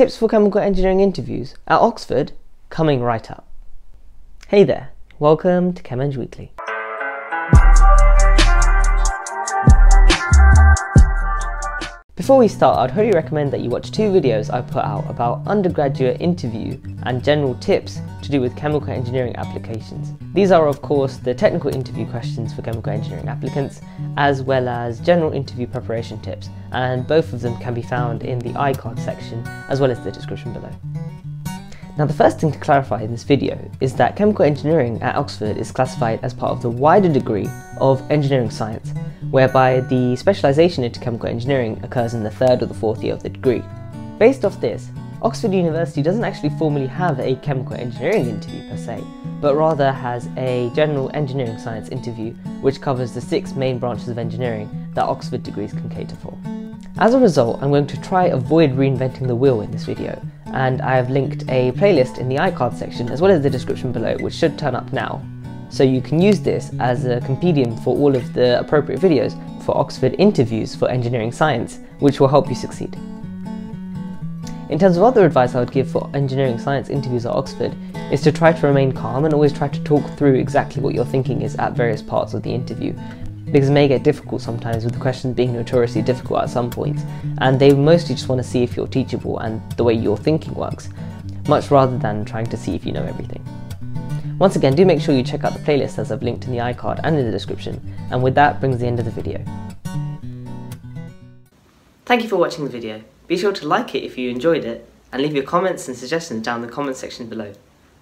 tips for chemical engineering interviews at Oxford coming right up. Hey there, welcome to ChemEng Weekly. Before we start, I'd highly recommend that you watch two videos I put out about undergraduate interview and general tips to do with chemical engineering applications. These are of course the technical interview questions for chemical engineering applicants, as well as general interview preparation tips, and both of them can be found in the iCard section, as well as the description below. Now the first thing to clarify in this video is that chemical engineering at Oxford is classified as part of the wider degree of engineering science, whereby the specialisation into chemical engineering occurs in the third or the fourth year of the degree. Based off this, Oxford University doesn't actually formally have a chemical engineering interview per se, but rather has a general engineering science interview which covers the six main branches of engineering that Oxford degrees can cater for. As a result, I'm going to try avoid reinventing the wheel in this video, and I have linked a playlist in the iCard section as well as the description below, which should turn up now. So you can use this as a compendium for all of the appropriate videos for Oxford interviews for engineering science, which will help you succeed. In terms of other advice I would give for engineering science interviews at Oxford is to try to remain calm and always try to talk through exactly what your thinking is at various parts of the interview because it may get difficult sometimes with the questions being notoriously difficult at some points, and they mostly just want to see if you're teachable and the way your thinking works, much rather than trying to see if you know everything. Once again, do make sure you check out the playlist as I've linked in the iCard and in the description, and with that brings the end of the video. Thank you for watching the video. Be sure to like it if you enjoyed it, and leave your comments and suggestions down in the comment section below.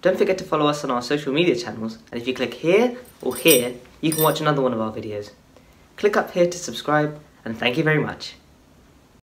Don't forget to follow us on our social media channels, and if you click here or here, you can watch another one of our videos. Click up here to subscribe, and thank you very much.